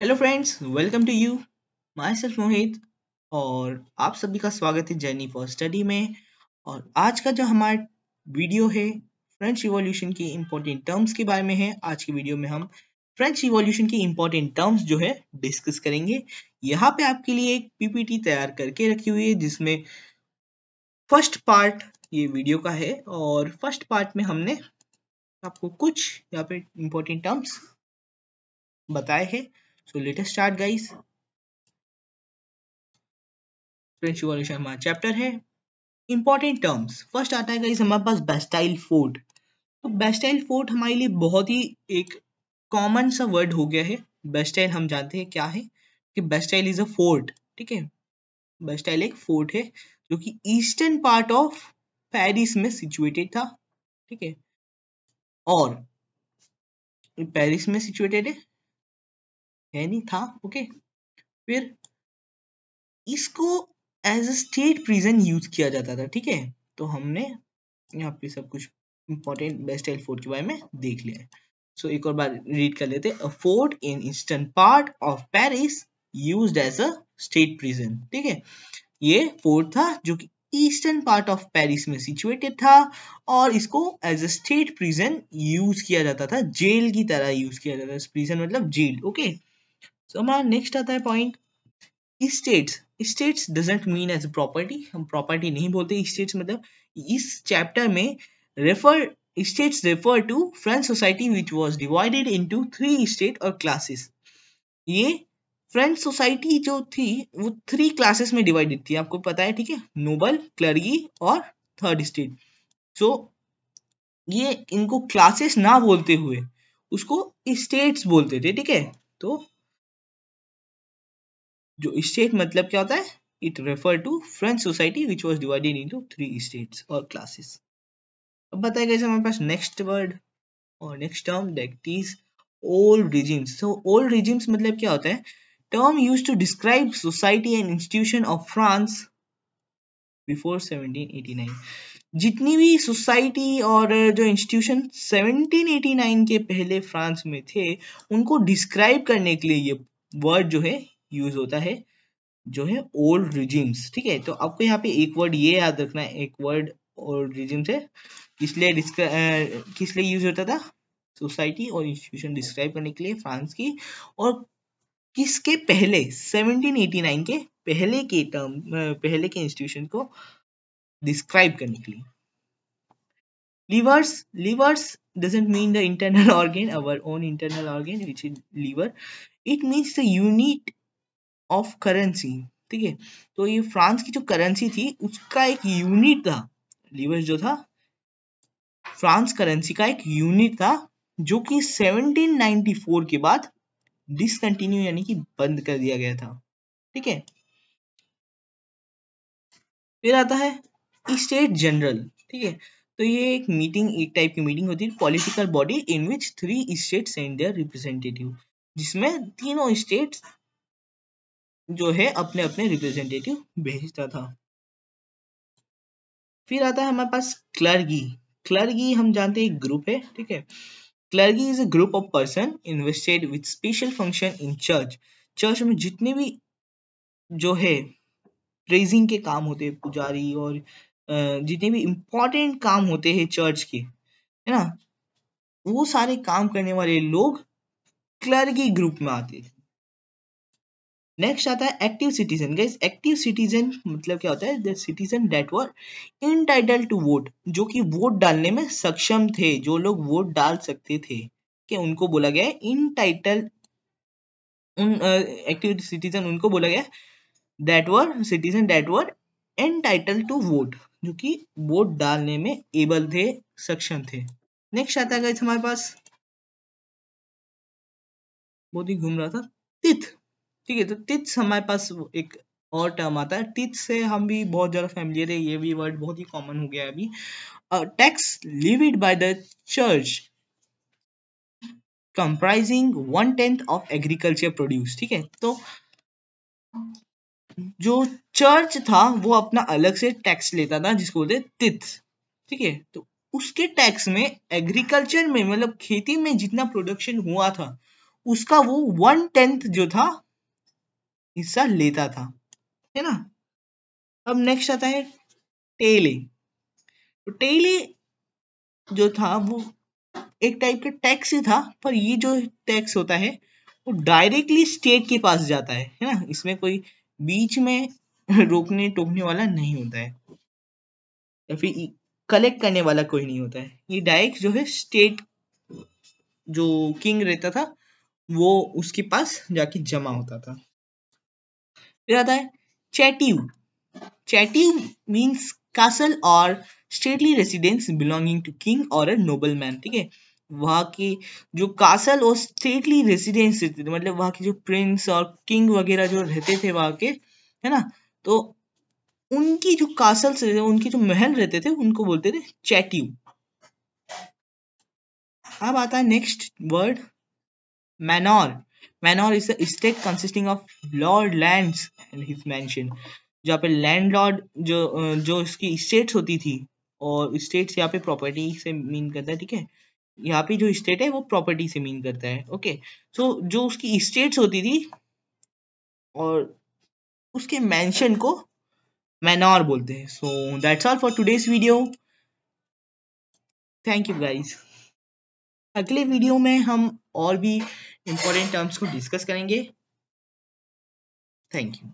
Hello friends welcome to you myself Mohit और आप सभी का स्वागत है जर्नी फॉर स्टडी में। और आज का जो हमारा वीडियो है फ्रेंच रिवॉल्यूशन की इम्पोर्टेंट टर्म्स के बारे में है। आज की वीडियो में हम फ्रेंच रिवॉल्यूशन की इम्पोर्टेंट टर्म्स जो है डिस्कस करेंगे। यहाँ पे आपके लिए एक पीपीटी तैयार करके रखी हुई है, जिसमें फ़र्स्ट पार्ट ये वीडियो का है। और फ़र्स्ट पार्ट में हमने आपको कुछ यहाँ पे इम्पोर्टेंट टर्म्स बताए हैं। So, let us start, guys. French Revolution हमारा चैप्टर है. इंपॉर्टेंट टर्म्स फ़र्स्ट आता है गाइस हमारे पास बेस्टाइल फोर्ट तो बेस्टाइल फोर्ट हमारे लिए बहुत ही एक कॉमन सा वर्ड हो गया है. बेस्टाइल हम जानते हैं क्या है? कि बेस्टाइल इज़ अ फोर्ट ठीक है? बेस्टाइल एक फोर्ट है, जो कि ईस्टर्न पार्ट ऑफ़ पेरिस में सिचुएटेड था. ठीक है? और पेरिस में सिचुएटेड है. है नहीं था ओके फिर इसको as a state prison use किया जाता था ठीक है? तो हमने यहाँ पे सब कुछ इंपॉर्टेंट बेस्ट एल फोर्ट के बारे में देख लिया है। सो so, एक और बार रीड कर लेते fort in eastern part of Paris used as a state prison ठीक है? ये फोर्ट था जो कि ईस्टर्न पार्ट ऑफ़ पेरिस में सिचुएटेड था और इसको as a state prison use किया जाता था। जेल की तरह यूज़ किया जाता था। प्रिजन मतलब जेल ओके okay? सो हमारा नेक्स्ट आता है point states states doesn't mean as property हम प्रॉपर्टी नहीं बोलते स्टेट्स मतलब इस चैप्टर में refer states refer to French society which was divided into three state और classes. ये फ्रेंच सोसाइटी जो थी, वो थ्री क्लासेस में डिवाइडेड थी। आपको पता है, ठीक है? नोबल क्लर्गी और थर्ड स्टेट सो ये इनको क्लासेस ना बोलते हुए, उसको स्टेट्स बोलते थे, ठीक है? तो जो स्टेट मतलब क्या होता है? It refer to French society which was divided into three states और क्लासेस अब बताएगा इसे हमारे पास नेक्स्ट वर्ड और next term that is old regimes तो ओल्ड रिजिम्स मतलब क्या होता है? Term use to describe society and institution of France before 1789 जितनी भी सोसाइटी और जो इंस्टीट्यूशन 1789 के पहले फ्रांस में थे, उनको डिस्क्राइब करने के लिए ये वर्ड जो है यूज़ होता है, जो है ओल्ड रिजिम्स ठीक है? तो आपको यहाँ पे एक वर्ड ये याद रखना है, एक वर्ड ओल्ड रिजिम्स है किसलिए किस लिए यूज़ होता था? सोसाइटी और इंस्टीट्यूशन डिस्क्राइब करने के लिए फ्रांस की, और किसके पहले 1789 के पहले के टर्म पहले के इंस्टीट्यूशन को डिस्क्राइब करने के लिए। Livers livers doesn't mean the internal organ, our own internal organ, which is liver. It means the unit of currency ठीक है? तो ये फ्रांस की जो करेंसी थी, उसका एक यूनिट था। लीवर जो था, फ्रांस करेंसी का एक यूनिट था, जो कि 1794 के बाद डिसकंटिन्यू यानी कि बंद कर दिया गया था। ठीक है? फिर आता है स्टेट जनरल ठीक है? तो ये एक मीटिंग एक टाइप की मीटिंग होती है political body in which three state send their representative जिसमें तीनों स्टेट्स जो है अपने अपने रिप्रेजेंटेटिव भेजता था। फिर आता है हमारे पास क्लर्गी क्लर्गी हम जानते हैं ग्रुप है, ठीक है? Clergy is a group of person invested with special function in church church में जितने भी जो है प्रेजिंग के काम होते हैं, पुजारी और जितने भी इम्पोर्टेंट काम होते हैं चर्च के, है ना? वो सारे काम करने वाले लोग क्लर्गी ग्रुप में आते थे नेक्स्ट आता है active citizen guys active citizen मतलब क्या होता है? Citizen that were entitled to vote जो कि वोट डालने में सक्षम थे जो लोग वोट डाल सकते थे कि उनको बोला गया है? इनटाइटल उन एक्टिव uh, सिटीजन उनको बोला गया that were citizen that were entitled to vote जो कि वोट डालने में एबल थे सक्षम थे। नेक्स्ट आता है हमारे पास। बहुत ही घूम रहा था। तिथ। ठीक है तो टिथ्स हमारे पास एक और टर्म आता है। टिथ से हम भी बहुत ज़्यादा फैमिलियर है, ये भी वर्ड बहुत ही कॉमन हो गया है अभी। Tax levied by the church comprising one tenth of agriculture produce ठीक है? तो जो चर्च था, वो अपना अलग से टैक्स लेता था, जिसको बोलते तिथ ठीक है? तो उसके टैक्स में एग्रीकल्चर में मतलब खेती में जितना प्रोडक्शन हुआ था, उसका वो वन टेंथ जो था हिस्सा लेता था, है ना? अब नेक्स्ट आता है टेले तो टेले जो था, वो एक टाइप का टैक्स ही था, पर ये जो टैक्स होता है, वो डायरेक्टली स्टेट के पास जाता है है ना? इसमें कोई बीच में रोकने, टोकने वाला नहीं होता है। या फिर कलेक्ट करने वाला कोई नहीं होता है। ये डायरेक्ट जो है स्टेट जो किंग रहता था, वो उसके पास जाके जमा होता था। फिर आता है चैट्यू। चैट्यू मीन्स कासल और stately residence belonging to king or a nobleman, ठीक है? वहाँ की जो कासल और स्टेटली रेसिडेंस मतलब वहाँ के जो प्रिंस और किंग वगैरह जो रहते थे वहाँ के, है ना? तो उनकी जो कासल्स उनके जो महल रहते थे, उनको बोलते थे चैट्यू। अब आता है next word manor manor is state consisting of lord his mansion जहाँ पे लैंडलॉर्ड जो जो इसकी स्टेट्स होती थी और स्टेट्स यहाँ पे प्रॉपर्टी से मीन करता है ठीक है? यहाँ पे जो स्टेट है वो प्रॉपर्टी से मीन करता है ओके सो so, जो उसकी स्टेट्स होती थी और उसके मेंशन को मैनोर बोलते हैं। So that's all for today's video thank you guys अगले वीडियो में हम और भी इंपॉर्टेंट टर्म्स को डिस्कस करेंगे। Thank you